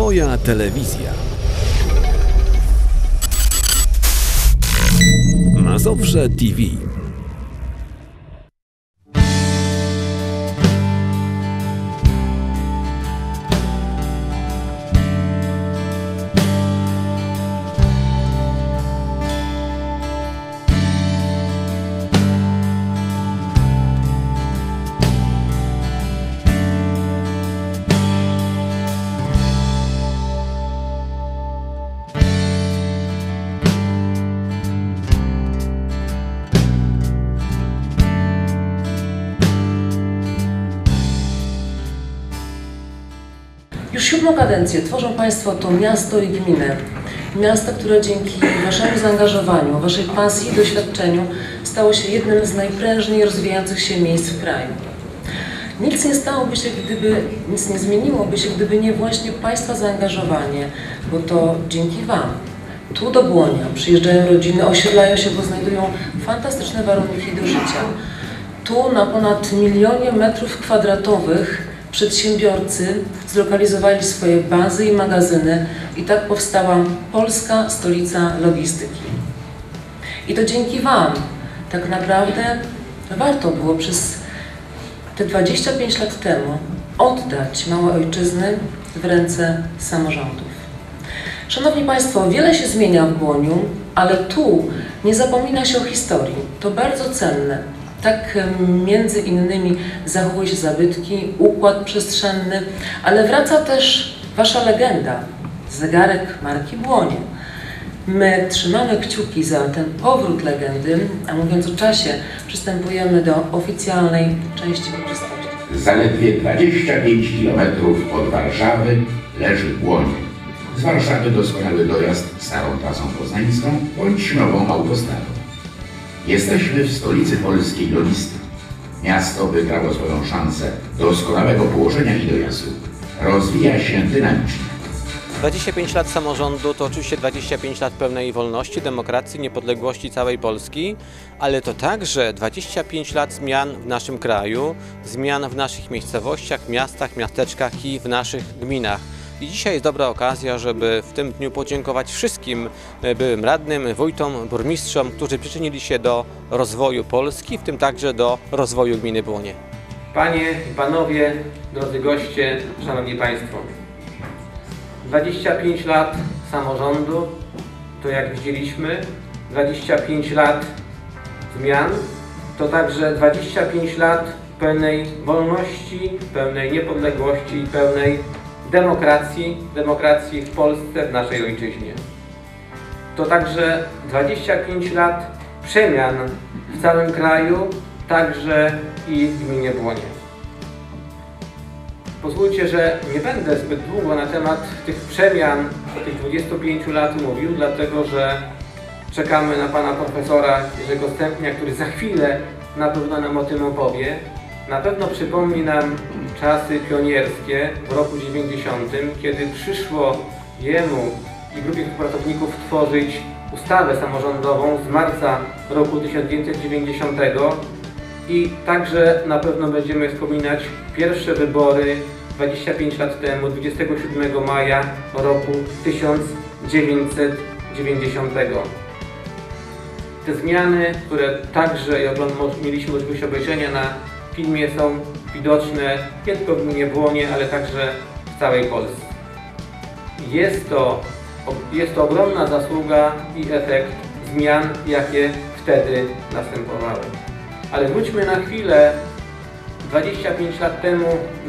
Twoja telewizja. Mazowsze TV. Siódmą kadencję tworzą Państwo to miasto i gminę. Miasto, które dzięki Waszemu zaangażowaniu, Waszej pasji i doświadczeniu stało się jednym z najprężniej rozwijających się miejsc w kraju. Nic nie stałoby się, gdyby, nic nie zmieniłoby się, gdyby nie właśnie Państwa zaangażowanie, bo to dzięki Wam. Tu do Błonia przyjeżdżają rodziny, osiedlają się, bo znajdują fantastyczne warunki do życia. Tu na ponad milionie metrów kwadratowych przedsiębiorcy zlokalizowali swoje bazy i magazyny i tak powstała polska stolica logistyki. I to dzięki Wam tak naprawdę warto było przez te 25 lat temu oddać małe ojczyzny w ręce samorządów. Szanowni Państwo, wiele się zmienia w Błoniu, ale tu nie zapomina się o historii. To bardzo cenne. Tak między innymi zachowuje się zabytki, układ przestrzenny, ale wraca też Wasza legenda, zegarek marki Błonie. My trzymamy kciuki za ten powrót legendy, a mówiąc o czasie, przystępujemy do oficjalnej części uroczystości. Zaledwie 25 km od Warszawy leży Błoń. Z Warszawy doskonały dojazd starą trasą poznańską bądź nową autostradą. Jesteśmy w stolicy polskiej logistyki. Miasto wygrało swoją szansę doskonałego położenia i dojazdu. Rozwija się dynamicznie. 25 lat samorządu to oczywiście 25 lat pełnej wolności, demokracji, niepodległości całej Polski, ale to także 25 lat zmian w naszym kraju, zmian w naszych miejscowościach, miastach, miasteczkach i w naszych gminach. I dzisiaj jest dobra okazja, żeby w tym dniu podziękować wszystkim e, byłym radnym, wójtom, burmistrzom, którzy przyczynili się do rozwoju Polski, w tym także do rozwoju gminy Błonie. Panie i Panowie, drodzy goście, Szanowni Państwo. 25 lat samorządu, to jak widzieliśmy, 25 lat zmian, to także 25 lat pełnej wolności, pełnej niepodległości i pełnej demokracji, demokracji w Polsce, w naszej ojczyźnie. To także 25 lat przemian w całym kraju, także i w gminie Błonie. Pozwólcie, że nie będę zbyt długo na temat tych przemian tych 25 lat mówił, dlatego że czekamy na pana profesora Jerzego Stępnia, który za chwilę na pewno nam o tym opowie. Na pewno przypomni nam czasy pionierskie w roku 90, kiedy przyszło jemu i grupie pracowników tworzyć ustawę samorządową z marca roku 1990 i także na pewno będziemy wspominać pierwsze wybory 25 lat temu, 27 maja roku 1990. Te zmiany, które także mieliśmy możliwość obejrzenia na filmie są widoczne nie tylko w gminie Błonie, ale także w całej Polsce. Jest to, jest to ogromna zasługa i efekt zmian, jakie wtedy następowały. Ale wróćmy na chwilę 25 lat temu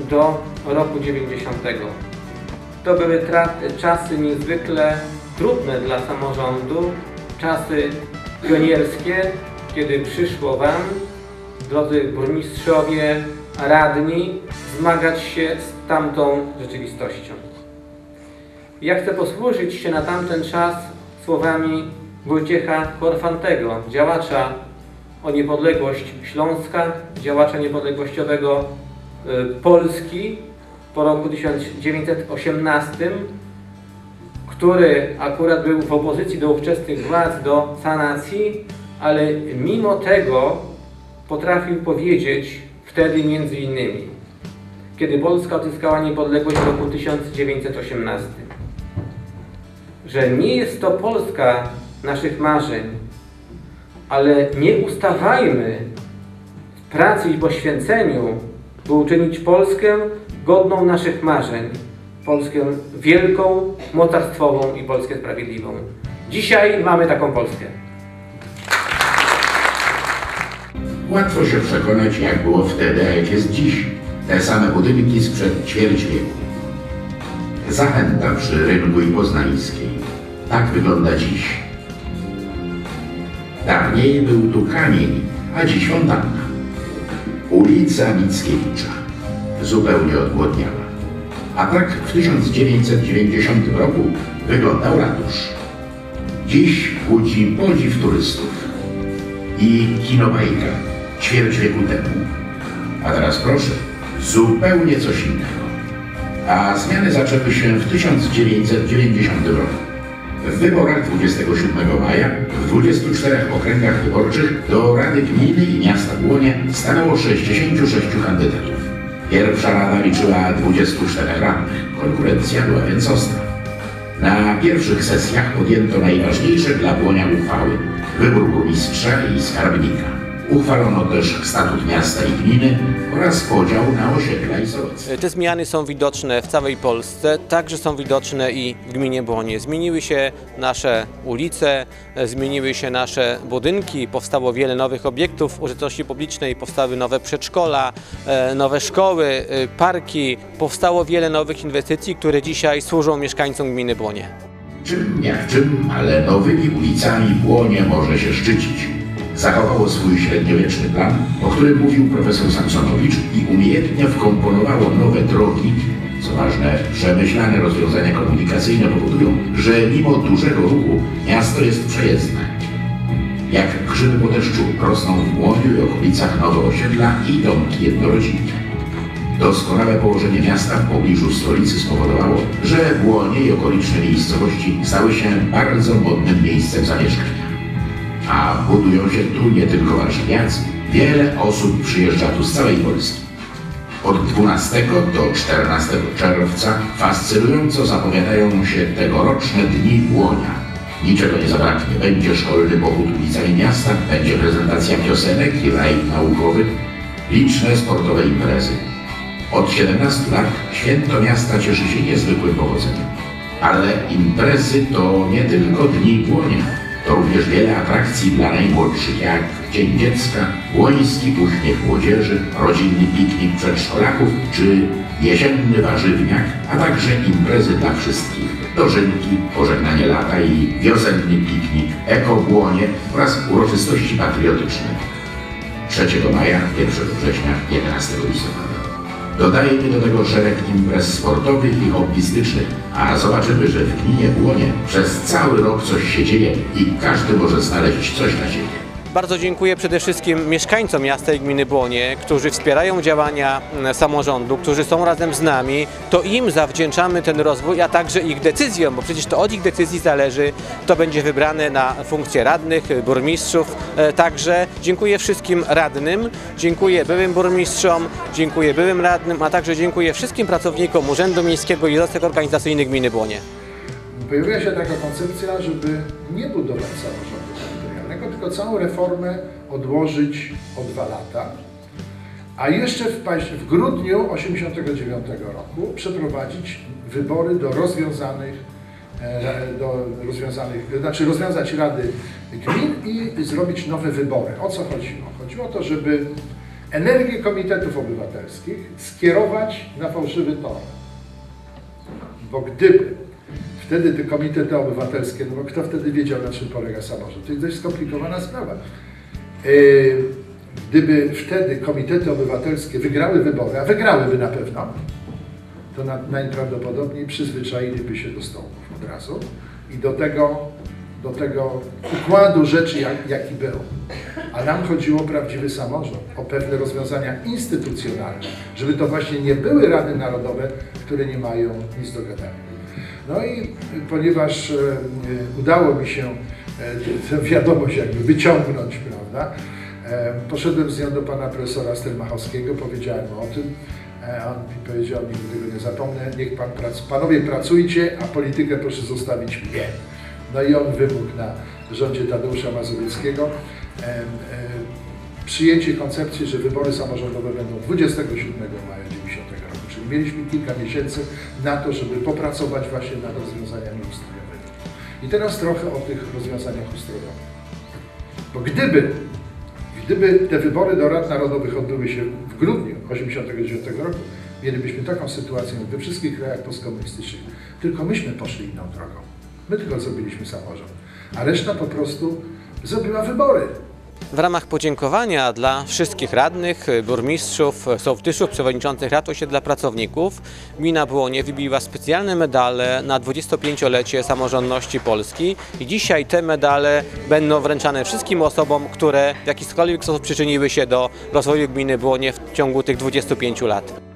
do roku 90. To były czasy niezwykle trudne dla samorządu, czasy pionierskie, kiedy przyszło Wam, drodzy burmistrzowie, radni, zmagać się z tamtą rzeczywistością. Ja chcę posłużyć się na tamten czas słowami Wojciecha Korfantego, działacza o niepodległość Śląska, działacza niepodległościowego y, Polski po roku 1918, który akurat był w opozycji do ówczesnych władz, do sanacji, ale mimo tego potrafił powiedzieć wtedy między innymi kiedy Polska odzyskała niepodległość w roku 1918. Że nie jest to Polska naszych marzeń, ale nie ustawajmy w pracy i poświęceniu, by uczynić Polskę godną naszych marzeń. Polskę wielką, mocarstwową i Polskę sprawiedliwą. Dzisiaj mamy taką Polskę. Łatwo się przekonać, jak było wtedy, a jak jest dziś. Te same budynki sprzed ćwierć wieku. Zachęta przy Ryngu i Poznańskiej. Tak wygląda dziś. Dawniej był tu kamień, a dziś fontanna. Ulica Mickiewicza. Zupełnie odmłodniała. A tak w 1990 roku wyglądał ratusz. Dziś budzi podziw turystów i kinobajka ćwierć wieku temu. A teraz proszę, zupełnie coś innego. A zmiany zaczęły się w 1990 roku. W wyborach 27 maja w 24 okręgach wyborczych do Rady Gminy i Miasta Błonie stanęło 66 kandydatów. Pierwsza rada liczyła 24 radnych, konkurencja była więc ostra. Na pierwszych sesjach podjęto najważniejsze dla Błonia uchwały. Wybór burmistrza i skarbnika. Uchwalono też statut miasta i gminy oraz podział na osiedla i sołectwa. Te zmiany są widoczne w całej Polsce, także są widoczne i w gminie Błonie. Zmieniły się nasze ulice, zmieniły się nasze budynki, powstało wiele nowych obiektów użyteczności publicznej, powstały nowe przedszkola, e, nowe szkoły, e, parki, powstało wiele nowych inwestycji, które dzisiaj służą mieszkańcom gminy Błonie. Czym jak czym, ale nowymi ulicami Błonie może się szczycić. Zachowało swój średniowieczny plan, o którym mówił profesor Samsonowicz i umiejętnie wkomponowało nowe drogi, co ważne, przemyślane rozwiązania komunikacyjne powodują, że mimo dużego ruchu miasto jest przejezdne. Jak grzyby po deszczu rosną w Błoniu i okolicach nowe osiedla i domki jednorodzinne. Doskonałe położenie miasta w pobliżu stolicy spowodowało, że Błonie i okoliczne miejscowości stały się bardzo modnym miejscem zamieszkania. A budują się tu nie tylko warszawiacy. Wiele osób przyjeżdża tu z całej Polski. Od 12 do 14 czerwca fascynująco zapowiadają się tegoroczne Dni Błonia. Niczego nie zabraknie. Będzie szkolny pochód ulicami miasta, będzie prezentacja piosenek i rajd naukowy, liczne sportowe imprezy. Od 17 lat święto miasta cieszy się niezwykłym powodzeniem. Ale imprezy to nie tylko Dni Błonia. Również wiele atrakcji dla najmłodszych, jak Dzień Dziecka, Błoński Uśmiech Młodzieży, rodzinny piknik przedszkolaków czy jesienny warzywniak, a także imprezy dla wszystkich. Dożynki, pożegnanie lata i wiosenny piknik, ekobłonie oraz uroczystości patriotyczne. 3 maja, 1 września, 11 listopada. Dodajmy do tego szereg imprez sportowych i hobbystycznych, a zobaczymy, że w gminie Błonie przez cały rok coś się dzieje i każdy może znaleźć coś dla siebie. Bardzo dziękuję przede wszystkim mieszkańcom miasta i gminy Błonie, którzy wspierają działania samorządu, którzy są razem z nami. To im zawdzięczamy ten rozwój, a także ich decyzjom, bo przecież to od ich decyzji zależy, kto będzie wybrany na funkcję radnych, burmistrzów. E, Także dziękuję wszystkim radnym, dziękuję byłym burmistrzom, dziękuję byłym radnym, a także dziękuję wszystkim pracownikom Urzędu Miejskiego i jednostek organizacyjnych gminy Błonie. Pojawiła się taka koncepcja, żeby nie budować samorządu tylko całą reformę odłożyć o dwa lata, a jeszcze w, w grudniu 1989 roku przeprowadzić wybory do rozwiązanych, e, do rozwiązanych, znaczy rozwiązać rady gmin i zrobić nowe wybory. O co chodziło? Chodziło o to, żeby energię komitetów obywatelskich skierować na fałszywy tor. Bo gdyby wtedy te komitety obywatelskie, no bo kto wtedy wiedział, na czym polega samorząd? To jest dość skomplikowana sprawa. Yy, Gdyby wtedy komitety obywatelskie wygrały wybory, a wygrałyby na pewno, to na, najprawdopodobniej przyzwyczailiby się do stołków od razu i do tego, do tego układu rzeczy, jak, jaki był. A nam chodziło o prawdziwy samorząd, o pewne rozwiązania instytucjonalne, żeby to właśnie nie były Rady Narodowe, które nie mają nic do gadania. No i ponieważ e, e, udało mi się e, tę wiadomość jakby wyciągnąć, prawda, poszedłem z nią do pana profesora Stelmachowskiego, powiedziałem o tym. On mi powiedział, nigdy tego nie zapomnę, niech pan prac, panowie pracujcie, a politykę proszę zostawić mnie. No i on wymógł na rządzie Tadeusza Mazowieckiego przyjęcie koncepcji, że wybory samorządowe będą 27 maja 90 roku. Czyli mieliśmy kilka miesięcy na to, żeby popracować właśnie nad rozwiązaniami ustrojowymi. I teraz trochę o tych rozwiązaniach ustrojowych. Bo gdyby, gdyby te wybory do Rad Narodowych odbyły się w grudniu 1989 roku, mielibyśmy taką sytuację we wszystkich krajach postkomunistycznych. Tylko myśmy poszli inną drogą. My tylko zrobiliśmy samorząd. A reszta po prostu zrobiła wybory. W ramach podziękowania dla wszystkich radnych, burmistrzów, sołtysów, przewodniczących rad osiedla pracowników, gmina Błonie wybiła specjalne medale na 25-lecie samorządności Polski i dzisiaj te medale będą wręczane wszystkim osobom, które w jakikolwiek sposób przyczyniły się do rozwoju gminy Błonie w ciągu tych 25 lat.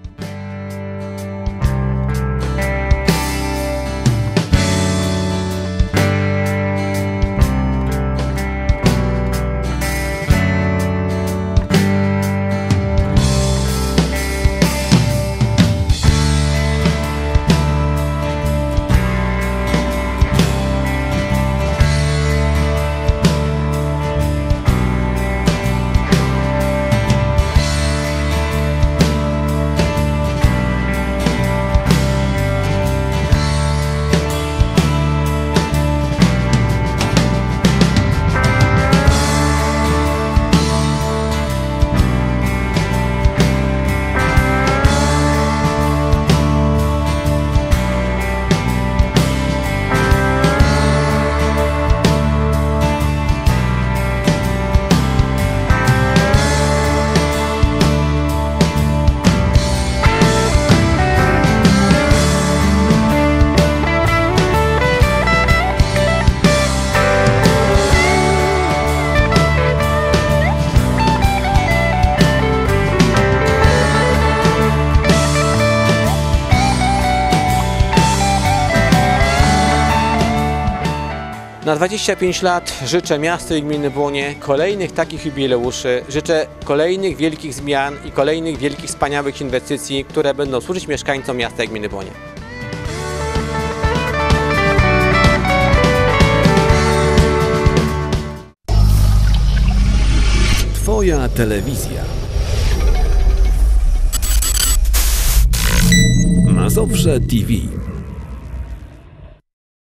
Na 25 lat życzę miastu i gminy Błonie kolejnych takich jubileuszy, życzę kolejnych wielkich zmian i kolejnych wielkich wspaniałych inwestycji, które będą służyć mieszkańcom miasta i gminy Błonie. Twoja telewizja. Mazowsze TV.